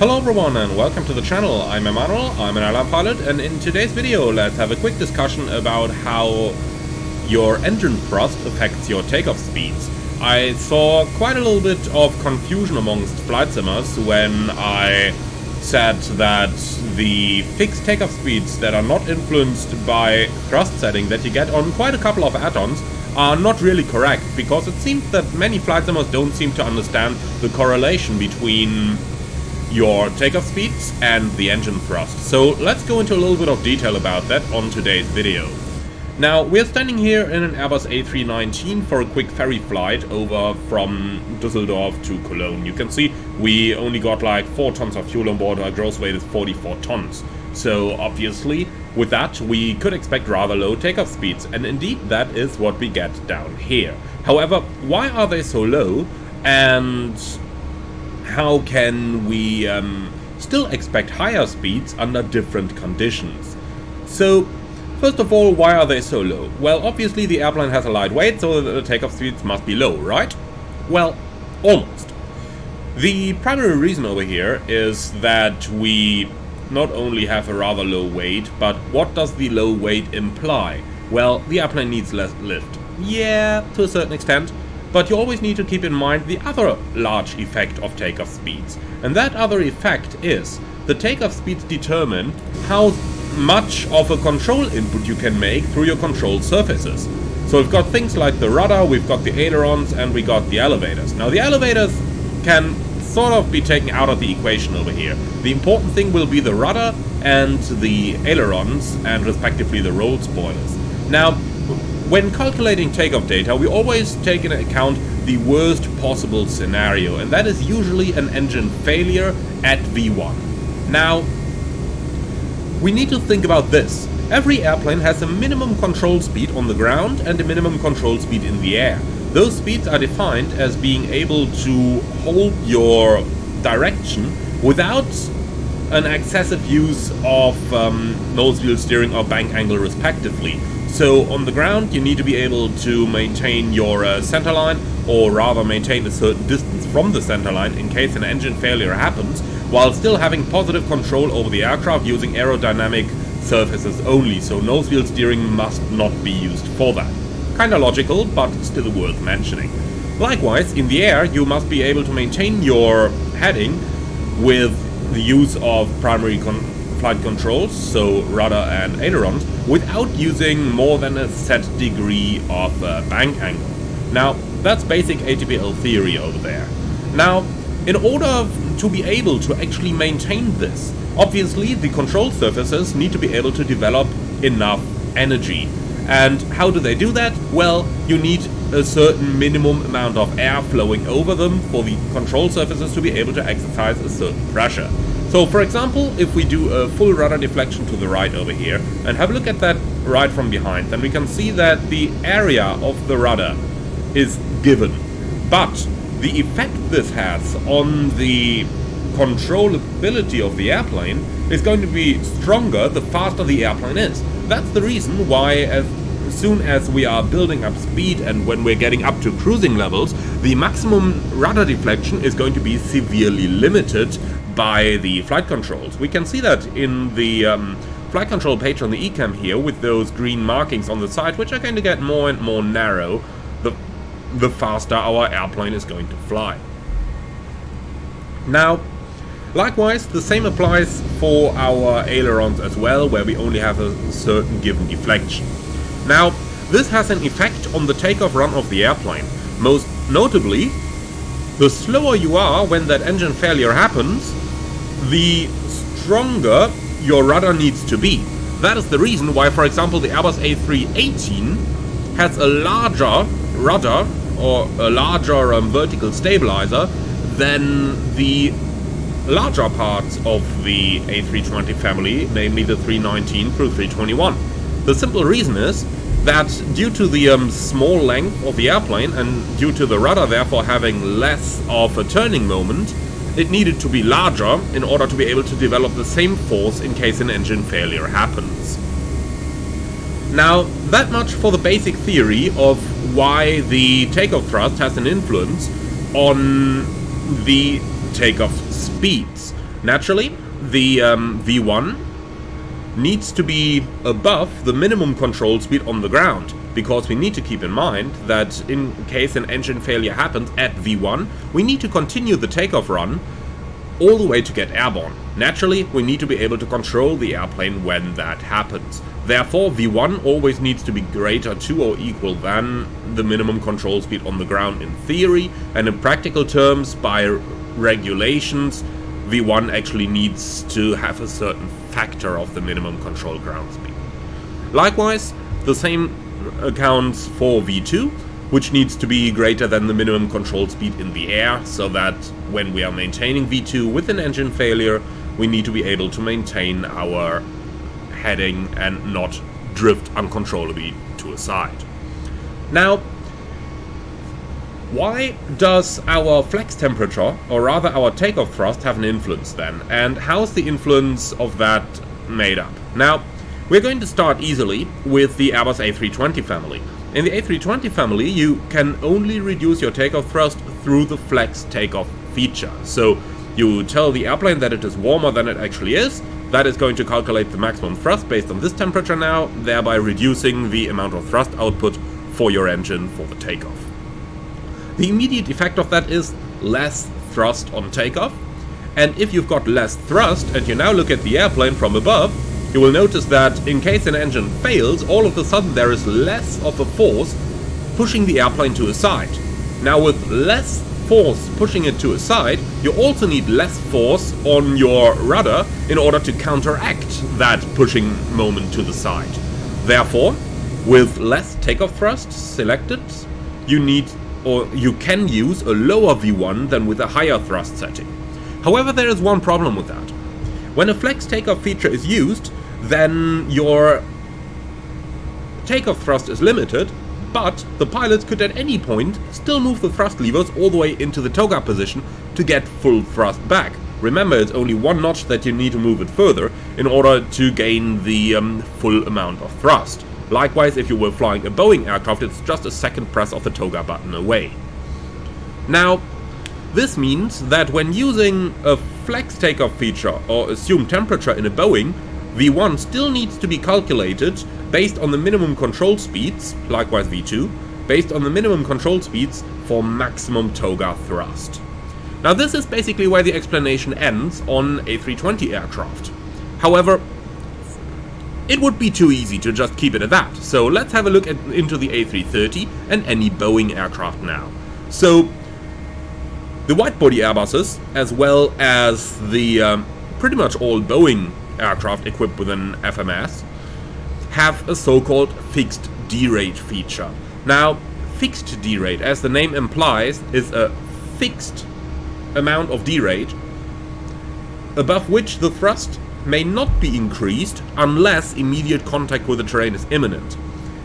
Hello everyone and welcome to the channel. I'm Emmanuel, I'm an airline pilot and in today's video let's have a quick discussion about how your engine thrust affects your takeoff speeds. I saw quite a little bit of confusion amongst flight simmers when I said that the fixed takeoff speeds that are not influenced by thrust setting that you get on quite a couple of add-ons are not really correct, because it seems that many flight simmers don't seem to understand the correlation between your takeoff speeds and the engine thrust. So let's go into a little bit of detail about that on today's video. Now, we're standing here in an Airbus A319 for a quick ferry flight over from Dusseldorf to Cologne. You can see we only got like 4 tons of fuel on board, our gross weight is 44 tons. So obviously, with that, we could expect rather low takeoff speeds, and indeed that is what we get down here. However, why are they so low, and how can we um, still expect higher speeds under different conditions? So, first of all, why are they so low? Well, obviously the airplane has a light weight, so the takeoff speeds must be low, right? Well, almost. The primary reason over here is that we not only have a rather low weight, but what does the low weight imply? Well, the airplane needs less lift. Yeah, to a certain extent, but you always need to keep in mind the other large effect of takeoff speeds. And that other effect is the takeoff speeds determine how much of a control input you can make through your control surfaces. So we've got things like the rudder, we've got the ailerons, and we got the elevators. Now the elevators can sort of be taken out of the equation over here. The important thing will be the rudder and the ailerons, and respectively the roll spoilers. Now, when calculating takeoff data, we always take into account the worst possible scenario, and that is usually an engine failure at V1. Now, we need to think about this. Every airplane has a minimum control speed on the ground and a minimum control speed in the air. Those speeds are defined as being able to hold your direction without an excessive use of um, nose wheel steering or bank angle respectively. So on the ground you need to be able to maintain your uh, center line or rather maintain a certain distance from the center line in case an engine failure happens while still having positive control over the aircraft using aerodynamic surfaces only, so nose wheel steering must not be used for that. Kinda logical, but still worth mentioning. Likewise, in the air you must be able to maintain your heading with the use of primary con flight controls, so rudder and ailerons, without using more than a set degree of uh, bank angle. Now, that's basic ATPL theory over there. Now, in order to be able to actually maintain this, obviously the control surfaces need to be able to develop enough energy. And how do they do that? Well, you need a certain minimum amount of air flowing over them for the control surfaces to be able to exercise a certain pressure. So for example, if we do a full rudder deflection to the right over here and have a look at that right from behind, then we can see that the area of the rudder is given. But the effect this has on the controllability of the airplane is going to be stronger the faster the airplane is. That's the reason why as soon as we are building up speed and when we're getting up to cruising levels, the maximum rudder deflection is going to be severely limited by the flight controls. We can see that in the um, flight control page on the ECAM here with those green markings on the side, which are going to get more and more narrow the, the faster our airplane is going to fly. Now, likewise, the same applies for our ailerons as well, where we only have a certain given deflection. Now, this has an effect on the takeoff run of the airplane. Most notably, the slower you are when that engine failure happens, the stronger your rudder needs to be. That is the reason why, for example, the Airbus A318 has a larger rudder or a larger um, vertical stabilizer than the larger parts of the A320 family, namely the 319 through 321. The simple reason is that due to the um, small length of the airplane and due to the rudder therefore having less of a turning moment, it needed to be larger in order to be able to develop the same force in case an engine failure happens. Now, that much for the basic theory of why the takeoff thrust has an influence on the takeoff speeds. Naturally, the um, V1 needs to be above the minimum control speed on the ground, because we need to keep in mind that in case an engine failure happens at V1, we need to continue the takeoff run all the way to get airborne. Naturally, we need to be able to control the airplane when that happens. Therefore, V1 always needs to be greater to or equal than the minimum control speed on the ground in theory, and in practical terms, by regulations, V1 actually needs to have a certain factor of the minimum control ground speed. Likewise, the same accounts for V2, which needs to be greater than the minimum control speed in the air, so that when we are maintaining V2 with an engine failure, we need to be able to maintain our heading and not drift uncontrollably to a side. Now, why does our flex temperature, or rather our takeoff thrust, have an influence then? And how's the influence of that made up? Now, we're going to start easily with the Airbus A320 family. In the A320 family, you can only reduce your takeoff thrust through the flex takeoff feature. So you tell the airplane that it is warmer than it actually is, that is going to calculate the maximum thrust based on this temperature now, thereby reducing the amount of thrust output for your engine for the takeoff. The immediate effect of that is less thrust on takeoff, and if you've got less thrust and you now look at the airplane from above, you will notice that in case an engine fails, all of a sudden there is less of a force pushing the airplane to a side. Now with less force pushing it to a side, you also need less force on your rudder in order to counteract that pushing moment to the side. Therefore, with less takeoff thrust selected, you need or you can use a lower V1 than with a higher thrust setting. However, there is one problem with that. When a flex takeoff feature is used, then your takeoff thrust is limited, but the pilots could at any point still move the thrust levers all the way into the toga position to get full thrust back. Remember, it's only one notch that you need to move it further in order to gain the um, full amount of thrust. Likewise, if you were flying a Boeing aircraft, it's just a second press of the toga button away. Now, this means that when using a flex takeoff feature or assumed temperature in a Boeing, V1 still needs to be calculated based on the minimum control speeds, likewise V2, based on the minimum control speeds for maximum toga thrust. Now this is basically where the explanation ends on A320 aircraft. However, it would be too easy to just keep it at that, so let's have a look at, into the A330 and any Boeing aircraft now. So, the widebody Airbuses, as well as the um, pretty much all Boeing aircraft equipped with an FMS, have a so-called fixed derate feature. Now, fixed derate, as the name implies, is a fixed amount of derate above which the thrust may not be increased unless immediate contact with the terrain is imminent.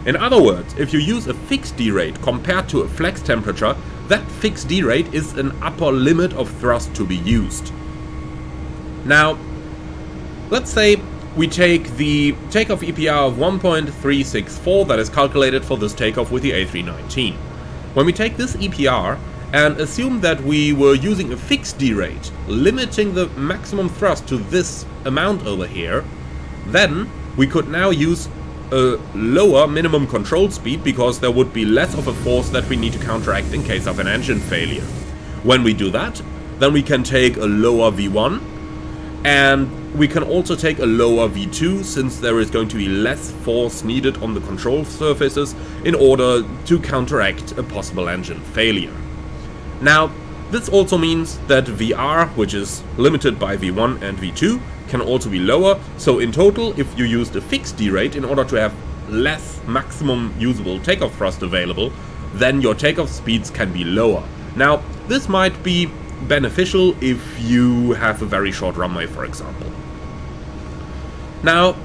In other words, if you use a fixed derate compared to a flex temperature, that fixed derate is an upper limit of thrust to be used. Now, let's say we take the takeoff EPR of 1.364 that is calculated for this takeoff with the A319. When we take this EPR and assume that we were using a fixed derate, limiting the maximum thrust to this amount over here, then we could now use a lower minimum control speed because there would be less of a force that we need to counteract in case of an engine failure. When we do that, then we can take a lower V1 and we can also take a lower V2 since there is going to be less force needed on the control surfaces in order to counteract a possible engine failure. Now, this also means that VR, which is limited by V1 and V2, can also be lower, so in total, if you used a fixed derate in order to have less maximum usable takeoff thrust available, then your takeoff speeds can be lower. Now, this might be beneficial if you have a very short runway, for example. Now,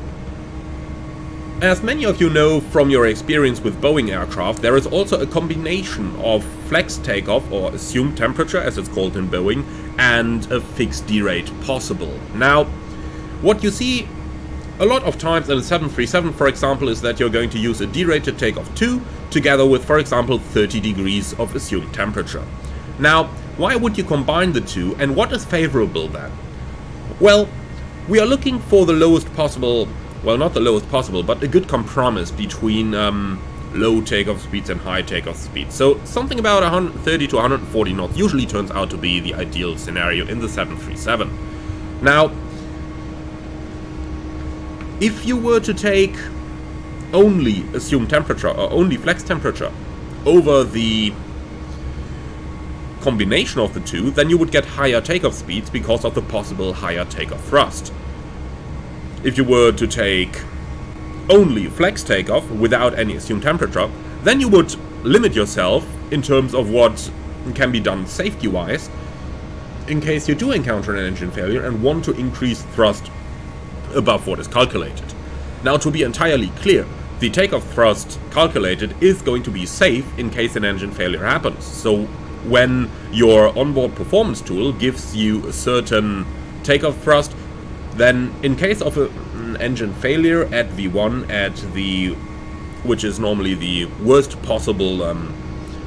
as many of you know from your experience with Boeing aircraft, there is also a combination of flex takeoff, or assumed temperature as it's called in Boeing, and a fixed derate possible. Now, what you see a lot of times in a 737, for example, is that you're going to use a derated takeoff 2 together with, for example, 30 degrees of assumed temperature. Now, why would you combine the two, and what is favorable then? Well, we are looking for the lowest possible, well not the lowest possible, but a good compromise between um, low takeoff speeds and high takeoff speeds. So something about 130 to 140 knots usually turns out to be the ideal scenario in the 737. Now, if you were to take only assumed temperature or only flex temperature over the combination of the two, then you would get higher takeoff speeds because of the possible higher takeoff thrust. If you were to take only flex takeoff without any assumed temperature, then you would limit yourself in terms of what can be done safety-wise in case you do encounter an engine failure and want to increase thrust above what is calculated. Now to be entirely clear, the takeoff thrust calculated is going to be safe in case an engine failure happens. So when your onboard performance tool gives you a certain takeoff thrust, then in case of a, an engine failure at V1 at the which is normally the worst possible um,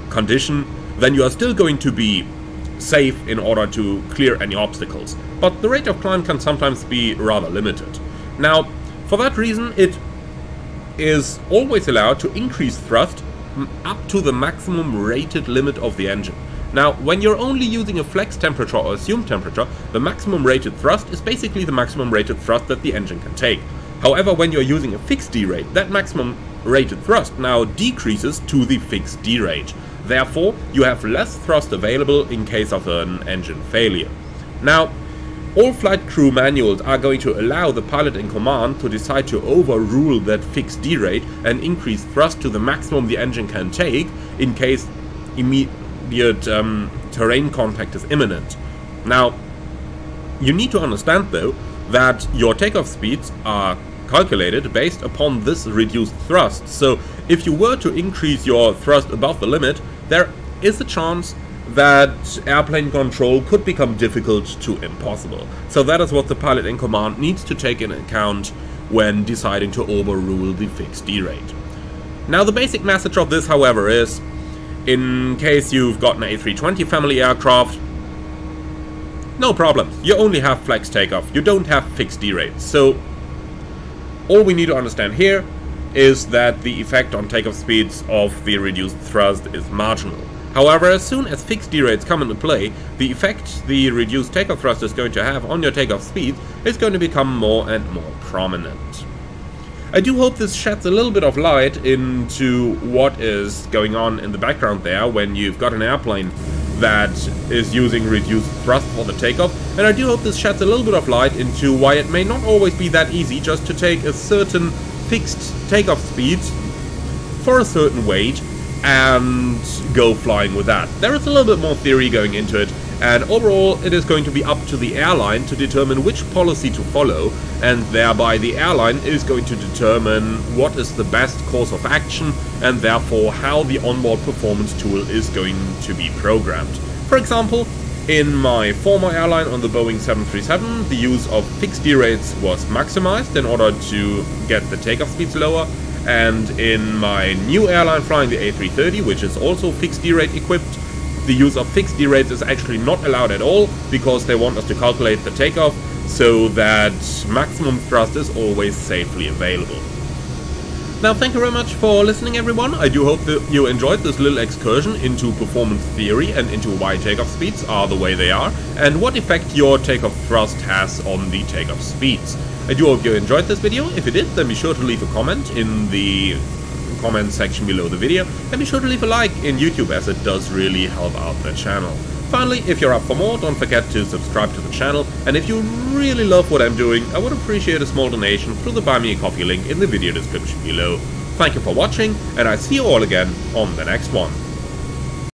condition, then you are still going to be safe in order to clear any obstacles. But the rate of climb can sometimes be rather limited. Now, for that reason, it is always allowed to increase thrust up to the maximum rated limit of the engine. Now, when you're only using a flex temperature or assumed temperature, the maximum rated thrust is basically the maximum rated thrust that the engine can take. However, when you're using a fixed derate, that maximum rated thrust now decreases to the fixed derate. Therefore, you have less thrust available in case of an engine failure. Now, all flight crew manuals are going to allow the pilot in command to decide to overrule that fixed derate and increase thrust to the maximum the engine can take in case immediate um, terrain contact is imminent. Now, you need to understand though that your takeoff speeds are calculated based upon this reduced thrust. So if you were to increase your thrust above the limit, there is a chance that airplane control could become difficult to impossible. So that is what the pilot in command needs to take into account when deciding to overrule the fixed derate. Now the basic message of this however is, in case you've got an A320 family aircraft, no problem, you only have flex takeoff, you don't have fixed derates. So all we need to understand here is that the effect on takeoff speeds of the reduced thrust is marginal. However, as soon as fixed derates come into play, the effect the reduced takeoff thrust is going to have on your takeoff speed is going to become more and more prominent. I do hope this sheds a little bit of light into what is going on in the background there when you've got an airplane that is using reduced thrust for the takeoff, and I do hope this sheds a little bit of light into why it may not always be that easy just to take a certain fixed takeoff speed for a certain weight and go flying with that. There is a little bit more theory going into it, and overall it is going to be up to the airline to determine which policy to follow, and thereby the airline is going to determine what is the best course of action, and therefore how the onboard performance tool is going to be programmed. For example, in my former airline on the Boeing 737, the use of fixed derates was maximized in order to get the takeoff speeds lower, and in my new airline flying the A330, which is also fixed derate equipped, the use of fixed derates is actually not allowed at all, because they want us to calculate the takeoff so that maximum thrust is always safely available. Now thank you very much for listening everyone, I do hope that you enjoyed this little excursion into performance theory and into why takeoff speeds are the way they are, and what effect your takeoff thrust has on the takeoff speeds. I do hope you enjoyed this video. If you did, then be sure to leave a comment in the comment section below the video, and be sure to leave a like in YouTube as it does really help out the channel. Finally, if you're up for more, don't forget to subscribe to the channel, and if you really love what I'm doing, I would appreciate a small donation through the Buy Me a Coffee link in the video description below. Thank you for watching, and I'll see you all again on the next one.